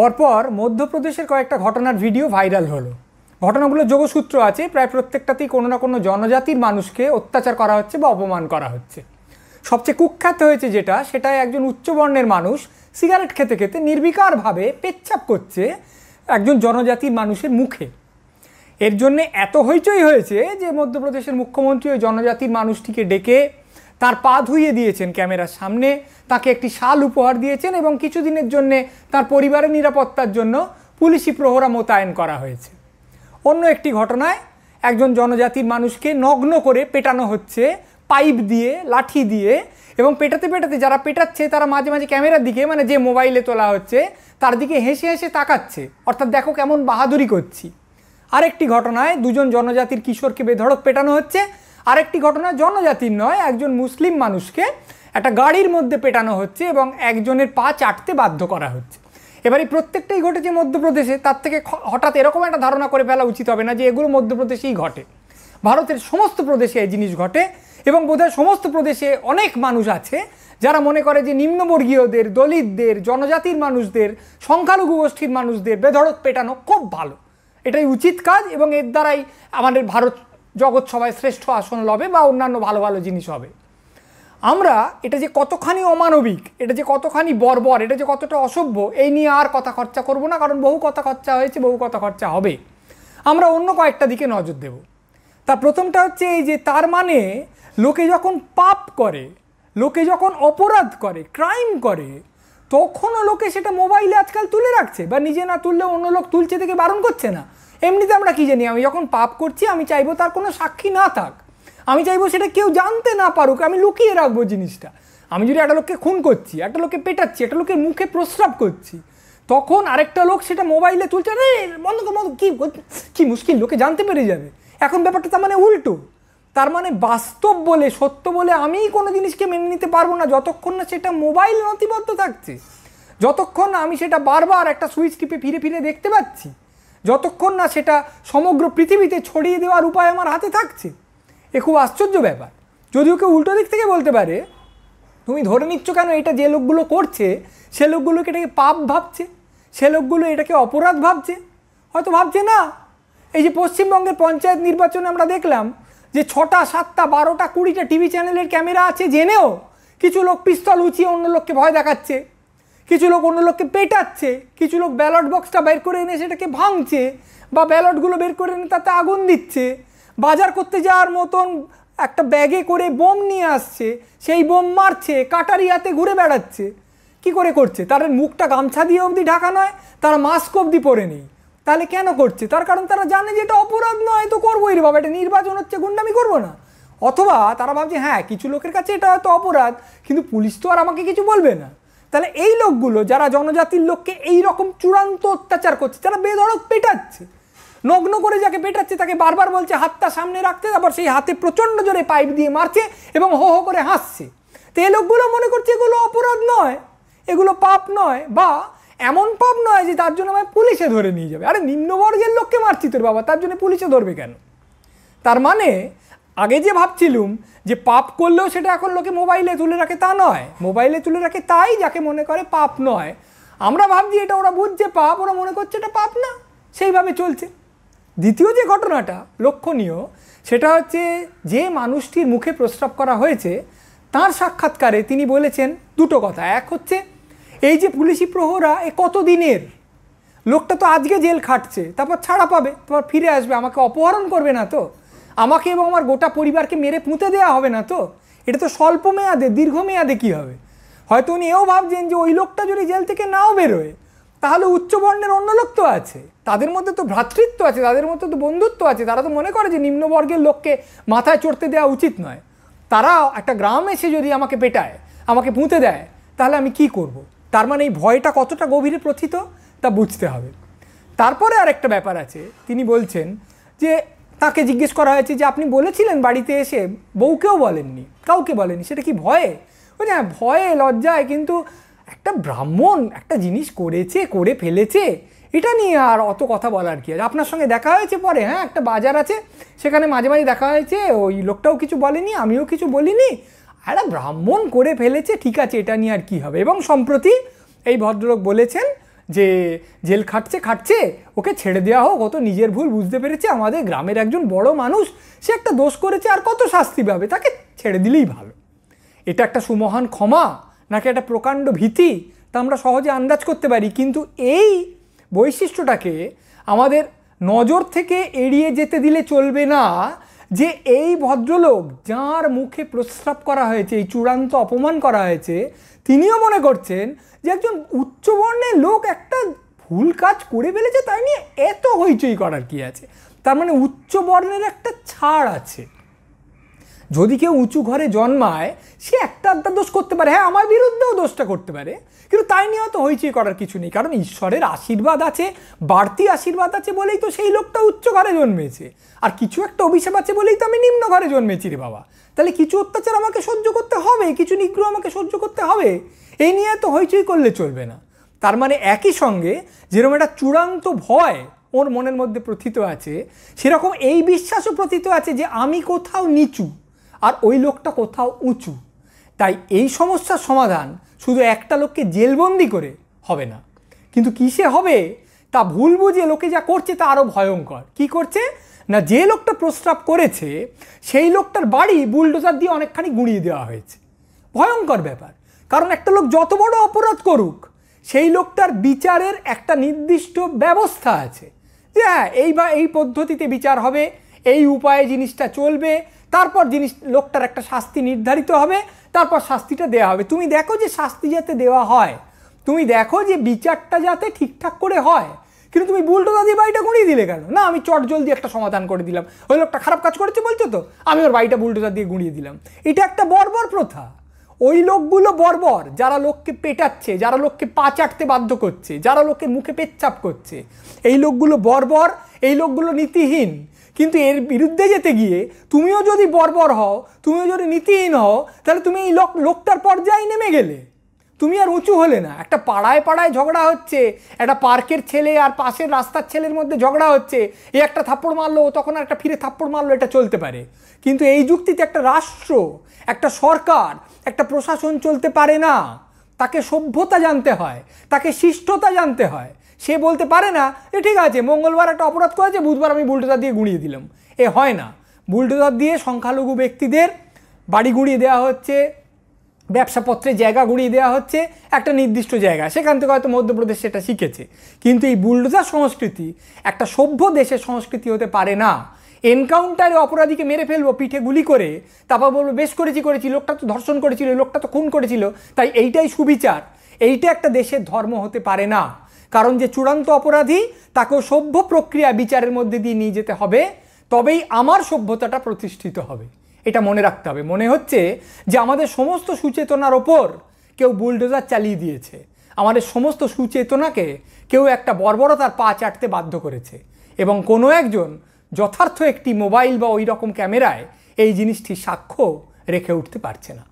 পরপর মধ্যপ্রদেশের কয়েকটা ঘটনার ভিডিও ভাইরাল হলো। ঘটনাগুলো যোগসূত্র আছে, প্রায় প্রত্যেকটাতেই কোনো না কোনো জনজাতির মানুষকে অত্যাচার করা হচ্ছে বা অপমান করা হচ্ছে। সবচেয়ে কুখ্যাত হয়েছে যেটা, সেটাই একজন উচ্চবর্ণের মানুষ সিগারেট খেতে খেতে নির্বিকারভাবে পেচ্ছাপ করছে একজন জনজাতির মানুষের মুখে। এর জন্যে এত হইচই হয়েছে যে মধ্যপ্রদেশের মুখ্যমন্ত্রী ওই জনজাতির মানুষটিকে ডেকে তার পা ধুইয়ে দিয়েছেন ক্যামেরার সামনে, তাকে একটি শাল উপহার দিয়েছেন এবং কিছুদিনের জন্যে তার পরিবারের নিরাপত্তার জন্য পুলিশি প্রহরা মোতায়েন করা হয়েছে। অন্য একটি ঘটনায় একজন জনজাতির মানুষকে নগ্ন করে পেটানো হচ্ছে, পাইপ দিয়ে, লাঠি দিয়ে এবং পেটাতে পেটাতে যারা পেটাচ্ছে তারা মাঝে মাঝে ক্যামেরার দিকে মানে যে মোবাইলে তোলা হচ্ছে, তার দিকে হেসে হেসে তাকাচ্ছে। অর্থাৎ দেখো কেমন বাহাদুরি করছি। আরেকটি ঘটনায় দুজন জনজাতির কিশোরকে বেধড়ক পেটানো হচ্ছে আরেকটি ঘটনা জনজাতির নয়, একজন মুসলিম মানুষকে একটা গাড়ির মধ্যে পেটানো হচ্ছে এবং একজনের পা চাটতে বাধ্য করা হচ্ছে। এবার প্রত্যেকটাই ঘটেছে মধ্যপ্রদেশে, তার থেকে হঠাৎ এরকম একটা ধারণা করে ফেলা উচিত হবে না যে এগুলো মধ্যপ্রদেশেই ঘটে। ভারতের সমস্ত প্রদেশে এই জিনিস ঘটে এবং বোধহয় সমস্ত প্রদেশে অনেক মানুষ আছে যারা মনে করে যে নিম্নবর্গীয়দের, দলিতদের, জনজাতির মানুষদের, সংখ্যালঘু গোষ্ঠীর মানুষদের বেধড়ক পেটানো খুব ভালো। এটাই উচিত কাজ এবং এর দ্বারাই আমাদের ভারত জগৎ সবাই শ্রেষ্ঠ আসন লবে বা অন্যান্য ভালো ভালো জিনিস হবে। আমরা এটা যে কতখানি অমানবিক, এটা যে কতখানি বর্বর, এটা যে কতটা অসভ্য, এই নিয়ে আর কথা খরচা করব না, কারণ বহু কথা খরচা হয়েছে, বহু কথা খরচা হবে। আমরা অন্য কয়েকটা দিকে নজর দেব। তার প্রথমটা হচ্ছে এই যে তার মানে লোকে যখন পাপ করে, লোকে যখন অপরাধ করে ক্রাইম করে, তখনও লোকে সেটা মোবাইলে আজকাল তুলে রাখছে বা নিজে না তুললে অন্য লোক তুলছে থেকে বারণ করছে না। এমনিতে আমরা কী জানি? আমি যখন পাপ করছি, আমি চাইব তার কোনো সাক্ষী না থাক। আমি চাইব সেটা কেউ জানতে না পারুক, আমি লুকিয়ে রাখব জিনিসটা। আমি যদি একটা লোককে খুন করছি, একটা লোককে পেটাচ্ছি, একটা লোকের মুখে প্রস্রাব করছি, তখন আরেকটা লোক সেটা মোবাইলে তুলছে রে বন্ধ বন্ধ কি কি মুশকিল, লোকে জানতে পেরে যাবে। এখন ব্যাপারটা তার মানে উল্টো। তার মানে বাস্তব বলে, সত্য বলে আমিই কোনো জিনিসকে মেনে নিতে পারব না, যতক্ষণ না সেটা মোবাইল নথিবদ্ধ থাকছে। যতক্ষণ আমি সেটা বারবার একটা সুইচ টিপে ফিরে ফিরে দেখতে পাচ্ছি যতক্ষণ না সেটা সমগ্র পৃথিবীতে ছড়িয়ে দেওয়ার উপায় আমার হাতে থাকছে। এ খুব আশ্চর্য ব্যাপার। যদিও কেউ উল্টো দিক থেকে বলতে পারে, তুমি ধরে নিচ্ছ কেন এটা যে লোকগুলো করছে, সে লোকগুলোকে এটাকে পাপ ভাবছে? সে লোকগুলো এটাকে অপরাধ ভাবছে? হয়তো ভাবছে না। এই যে পশ্চিমবঙ্গের পঞ্চায়েত নির্বাচনে আমরা দেখলাম যে ছটা, সাতটা, বারোটা, কুড়িটা টিভি চ্যানেলের ক্যামেরা আছে জেনেও কিছু লোক পিস্তল উঁচিয়ে অন্য লোককে ভয় দেখাচ্ছে। কিছু লোক অন্য লোককে পেটাচ্ছে, কিছু লোক ব্যালট বক্সটা বের করে এনে সেটাকে ভাঙছে বা ব্যালটগুলো বের করে এনে তাতে আগুন দিচ্ছে। বাজার করতে যাওয়ার মতন একটা ব্যাগে করে বোম নিয়ে আসছে, সেই বোম মারছে কাটারি হাতে ঘুরে বেড়াচ্ছে। কি করে করছে? তার মুখটা গামছা দিয়ে অবধি ঢাকা নয়, তারা মাস্ক অবধি পরে নেই। তাহলে কেন করছে? তার কারণ তারা জানে যে এটা অপরাধ নয়, তো করবোই রে বাবা, এটা নির্বাচন হচ্ছে, গুন্ডামি করব না। অথবা তারা ভাবছে হ্যাঁ কিছু লোকের কাছে এটা হয়তো অপরাধ, কিন্তু পুলিশ তো আর আমাকে কিছু বলবে না। তাহলে এই লোকগুলো, যারা জনজাতির লোককে এই রকম চূড়ান্ত অত্যাচার করছে যারা বেধড়ক পেটাচ্ছে। নগ্ন করে যাকে পেটাচ্ছে, তাকে বারবার বলছে, হাতটা সামনে রাখতে। তারপর সেই হাতে প্রচণ্ড জোরে পাইপ দিয়ে মারছে এবং হো হো করে হাসছে। তো এই লোকগুলো মনে করছে এগুলো অপরাধ নয়, এগুলো পাপ নয় বা এমন পাপ নয় যে তার জন্য আমায় পুলিশে ধরে নিয়ে যাবে। আরে নিম্নবর্গের লোককে মারছি তোর বাবা, তার জন্য পুলিশে ধরবে কেন? তার মানে আগে যে ভাবছিলুম যে পাপ করলেও সেটা এখন লোকে মোবাইলে তুলে রাখে তা নয়। মোবাইলে তুলে রাখে তাই যাকে মনে করে পাপ নয়। আমরা ভাবছি এটা ওরা বুঝছে পাপ, ওরা মনে করছে এটা পাপ না। সেইভাবে চলছে। দ্বিতীয় যে ঘটনাটা লক্ষণীয়, সেটা হচ্ছে যে মানুষটির মুখে প্রস্রাব করা হয়েছে, তার সাক্ষাৎকারে তিনি বলেছেন দুটো কথা। এক হচ্ছে, এই যে পুলিশি প্রহরা এ কত দিনের লোকটা তো আজকে জেল খাটছে, তারপর ছাড়া পাবে, তারপর ফিরে আসবে, আমাকে অপহরণ করবে না তো? আমাকে এবং আমার গোটা পরিবারকে মেরে পুঁতে দেওয়া হবে না তো? এটা তো স্বল্প মেয়াদে দীর্ঘমেয়াদে কী হবে? হয়তো উনি এও ভাবছেন যে ওই লোকটা যদি জেল থেকে নাও বেরোয়, তাহলে উচ্চবর্ণের অন্য লোক তো আছে। তাদের মধ্যে তো ভ্রাতৃত্ব আছে, তাদের মধ্যে তো বন্ধুত্ব আছে। তারা তো মনে করে যে নিম্নবর্গের লোককে মাথায় চড়তে দেওয়া উচিত নয়। তারা একটা গ্রাম এসে যদি আমাকে পেটায়, আমাকে পুঁতে দেয়, তাহলে আমি কি করব। তার মানে এই ভয়টা কতটা গভীরে প্রথিত, তা বুঝতে হবে। তারপরে আর একটা ব্যাপার আছে। তিনি বলছেন যে তাকে জিজ্ঞেস করা হয়েছে যে, আপনি বলেছিলেন বাড়িতে এসে? বউকেও বলেননি। কাউকে বলেনি সেটা কি ভয়ে? ওই হ্যাঁ ভয়ে, লজ্জায়, কিন্তু একটা ব্রাহ্মণ একটা জিনিস করেছে, করে ফেলেছে। এটা নিয়ে আর অত কথা বলার কি আছে? আপনার সঙ্গে দেখা হয়েছে পরে? হ্যাঁ একটা বাজার আছে। সেখানে মাঝে মাঝে দেখা হয়েছে। ওই লোকটাও কিছু বলেনি, আমিও কিছু বলিনি। একটা ব্রাহ্মণ করে ফেলেছে, ঠিক আছে, এটা নিয়ে আর কি হবে? এবং সম্প্রতি এই ভদ্রলোক বলেছেন যে জেল খাটছে খাটছে, ওকে ছেড়ে দেওয়া হোক, ও নিজের ভুল বুঝতে পেরেছে, আমাদের গ্রামের একজন বড় মানুষ, সে একটা দোষ করেছে, আর কত শাস্তি পাবে, তাকে ছেড়ে দিলেই ভালো। এটা একটা সুমহান ক্ষমা, নাকি একটা প্রকাণ্ড ভীতি, তা আমরা সহজে আন্দাজ করতে পারি, কিন্তু এই বৈশিষ্ট্যটাকে আমাদের নজর থেকে এড়িয়ে যেতে দিলে চলবে না যে এই ভদ্রলোক যার মুখে প্রস্রাব করা হয়েছে, এই চূড়ান্ত অপমান করা হয়েছে, তিনিও মনে করছেন যে একজন উচ্চবর্ণের লোক একটা ভুল কাজ করে ফেলেছে, তাই নিয়ে এত হইচই করার কি আছে? তার মানে উচ্চবর্ণের একটা ছাড় আছে। যদি কেউ উঁচু ঘরে জন্মায়, সে একটা আধটা দোষ করতে পারে। হ্যাঁ আমার বিরুদ্ধেও দোষটা করতে পারে। কিন্তু তাই নিয়ে তো হইচই করার কিছু নেই। কারণ ঈশ্বরের আশীর্বাদ আছে, বাড়তি আশীর্বাদ আছে বলেই তো সেই লোকটা উচ্চ ঘরে জন্মেছে। আর কিছু একটা অভিশাপ আছে বলেই তো আমি নিম্ন ঘরে জন্মেছি রে বাবা। তাহলে কিছু অত্যাচার আমাকে সহ্য করতে হবে? কিছু নিগ্রহ আমাকে সহ্য করতে হবে? এই নিয়ে তো হইচই করলে চলবে না। তার মানে একই সঙ্গে যেরকম একটা চূড়ান্ত ভয় ওর মনের মধ্যে প্রথিত আছে, সেরকম এই বিশ্বাসও প্রথিত আছে যে আমি কোথাও নিচু। আর ওই লোকটা কোথাও উঁচু। তাই এই সমস্যার সমাধান শুধু একটা লোককে জেলবন্দি করে হবে না। কিন্তু কিসে হবে? তা ভুল বুঝে লোকে যা করছে তা আরও ভয়ঙ্কর। কি করছে? না যে লোকটা প্রস্রাব করেছে, সেই লোকটার বাড়ি বুলডোজার দিয়ে অনেকখানি গুঁড়িয়ে দেওয়া হয়েছে। ভয়ঙ্কর ব্যাপার। কারণ একটা লোক যত বড় অপরাধ করুক, সেই লোকটার বিচারের একটা নির্দিষ্ট ব্যবস্থা আছে। যে হ্যাঁ এই বা এই পদ্ধতিতে বিচার হবে এই উপায়ে জিনিসটা চলবে, তারপর জিনিস, লোকটার একটা শাস্তি নির্ধারিত হবে, তারপর শাস্তিটা দেওয়া হবে। তুমি দেখো যে শাস্তি যাতে দেওয়া হয়। তুমি দেখো যে বিচারটা যাতে ঠিকঠাক করে হয়। কিন্তু তুমি বুলটোদা দিয়ে বাড়িটা গুঁড়িয়ে দিলে কেন? না, আমি চট জলদি একটা সমাধান করে দিলাম। ওই লোকটা খারাপ কাজ করেছে বলছো তো? আমি ওর বাড়িটা বুলটোদা দিয়ে গুঁড়িয়ে দিলাম। এটা একটা বর্বর প্রথা। ওই লোকগুলো বর্বর, যারা লোককে পেটাচ্ছে, যারা লোককে পা চাটতে বাধ্য করছে, যারা লোকের মুখে পেচ্ছাপ করছে, এই লোকগুলো বর্বর, এই লোকগুলো নীতিহীন। কিন্তু এর বিরুদ্ধে যেতে গিয়ে তুমিও যদি বর্বর হও, তুমিও যদি নীতিহীন হও, তাহলে তুমি এই লোক লোকটার পর্যায়ে নেমে গেলে। তুমি আর উঁচু হলে না। একটা পাড়ায় পাড়ায় ঝগড়া হচ্ছে। একটা পার্কের ছেলে আর পাশের রাস্তার ছেলের মধ্যে ঝগড়া হচ্ছে। এ একটা থাপ্পড় মারলো তখন একটা ফিরে থাপ্পড় মারলো, এটা চলতে পারে। কিন্তু এই যুক্তিতে একটা রাষ্ট্র, একটা সরকার, একটা প্রশাসন চলতে পারে না। তাকে সভ্যতা জানতে হয়, তাকে শিষ্টতা জানতে হয়। সে বলতে পারে না, এ ঠিক আছে, মঙ্গলবার একটা অপরাধ করেছে, বুধবার আমি বুলডোজার দিয়ে গুঁড়িয়ে দিলাম। এ হয় না। বুলডোজার দিয়ে সংখ্যালঘু ব্যক্তিদের বাড়ি গুঁড়িয়ে দেওয়া হচ্ছে ব্যবসাপত্রে জায়গা গুঁড়িয়ে দেওয়া হচ্ছে, একটা নির্দিষ্ট জায়গা, সেখান থেকে হয়তো মধ্যপ্রদেশ সেটা শিখেছে। কিন্তু এই বুলডোজার সংস্কৃতি একটা সভ্য দেশের সংস্কৃতি হতে পারে না। এনকাউন্টারে অপরাধীকে মেরে ফেলব, পিঠে গুলি করে, তারপর বলব, বেশ করেছি করেছি, লোকটা তো ধর্ষণ করেছিল, লোকটা তো খুন করেছিল। তাই এইটাই সুবিচার। এইটা একটা দেশের ধর্ম হতে পারে না। কারণ যে চূড়ান্ত অপরাধী তাকেও সভ্য প্রক্রিয়া বিচারের মধ্যে দিয়ে নিয়ে যেতে হবে, তবেই আমার সভ্যতাটা প্রতিষ্ঠিত হবে। এটা মনে রাখতে হবে। মনে হচ্ছে যে আমাদের সমস্ত সুচেতনার ওপর কেউ বুলডোজার চালিয়ে দিয়েছে। আমাদের সমস্ত সুচেতনাকে কেউ একটা বর্বরতার পা চাটতে বাধ্য করেছে। এবং কোনো একজন যথার্থ একটি মোবাইল বা ওই রকম ক্যামেরায় এই জিনিসটি সাক্ষ্য রেখে উঠতে পারছে না।